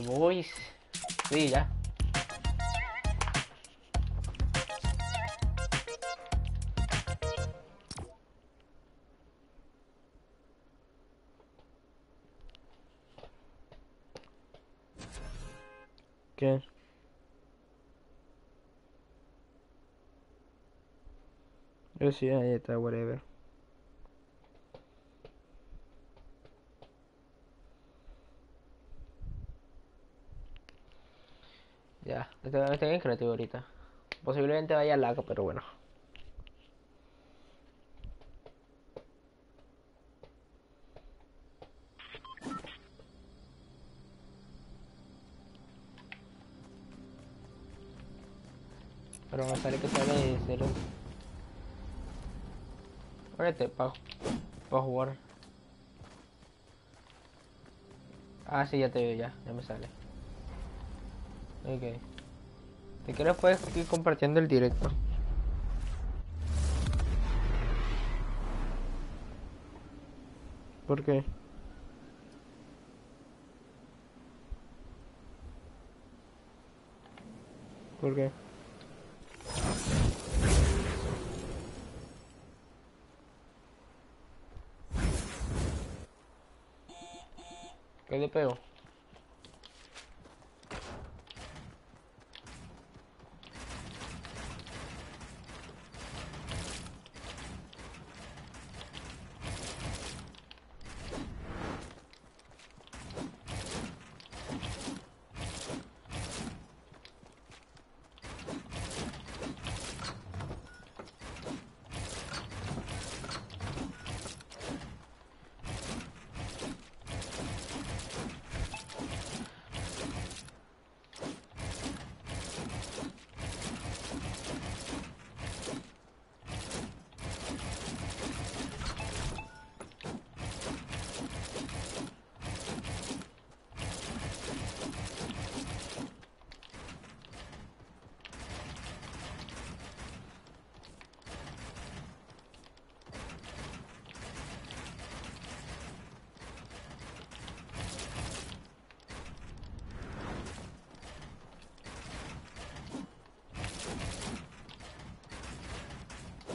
voy. Sí, ya. ¿Qué? Yo sí, ahí está, whatever. Ya, estoy, bien creativo ahorita. Posiblemente vaya lag, pero bueno. Pero me sale que sale de cero. Órale, para pa jugar. Ah, sí, ya te veo, ya, ya me sale. Ok. Si quieres puedes ir compartiendo el directo. ¿Por qué? ¿Por qué? ¿Qué le pego?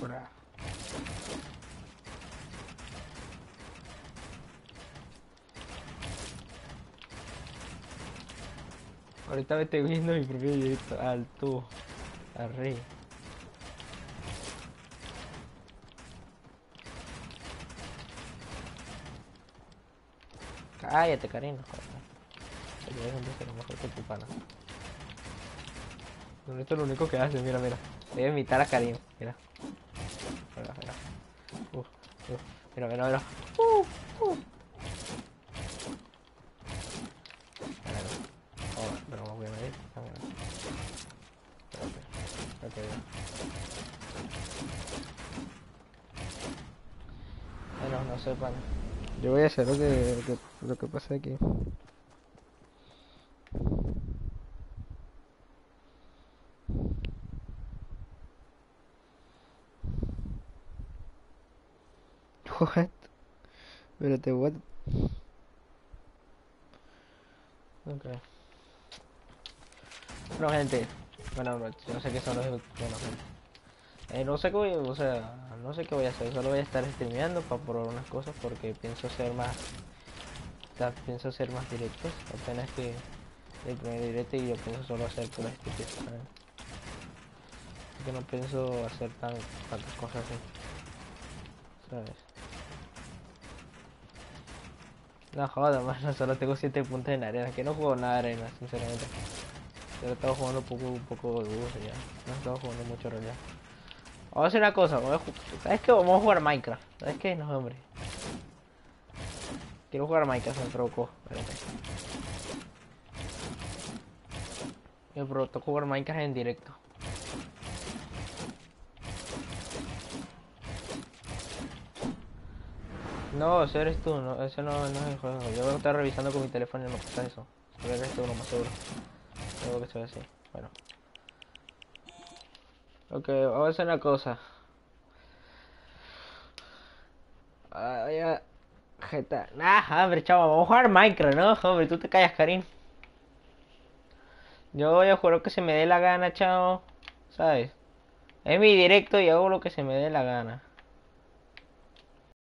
Bra. Ahorita me estoy viendo mi propio directo. Alto. Arre. Cállate, Karina. Te dejan de ser mejor que tu Esto es lo único que hace, mira, mira. Debe imitar a Karim, mira. Mira, mira, mira. Uh, uh. Oh, pero me voy a medir. Ah, mira. Espérate. Ok, ya. Bueno, no sé, pana. Yo voy a hacer lo que, lo que, lo que pasa aquí. What? Espérate, what? Ok. Bueno, gente. Bueno, no, yo no sé qué son los... Bueno. Eh, no sé qué voy, o sea, no sé qué voy a hacer, solo voy a estar streameando para probar unas cosas porque pienso ser más, pienso ser más directos, apenas que el primer directo y yo pienso solo hacer estupideces, ¿saben? Yo no pienso hacer tan, tantas cosas así, ¿sabes? No joda, mano, solo tengo 7 puntos en arena, que no juego nada de arena, sinceramente. He estado jugando un poco, un poco ya, no he estado jugando mucho en realidad. Vamos a hacer una cosa, ¿sabes qué? Vamos a jugar Minecraft. ¿Sabes qué? No, hombre. Quiero jugar Minecraft, me provocó. Espérate. Me provocó jugar Minecraft en directo. No, ese eres tú, no, ese no, no es el juego. Yo voy a estar revisando con mi teléfono y no pasa eso. Pero eres tú, lo más seguro. Creo que ve así. Bueno. Ok, vamos a hacer una cosa. Ya. Jeta. Nah, hombre, chavo, vamos a jugar Minecraft, ¿no? Hombre, tú te callas, Karim. Yo voy a jugar lo que se me dé la gana, chao. ¿Sabes? Es mi directo y hago lo que se me dé la gana.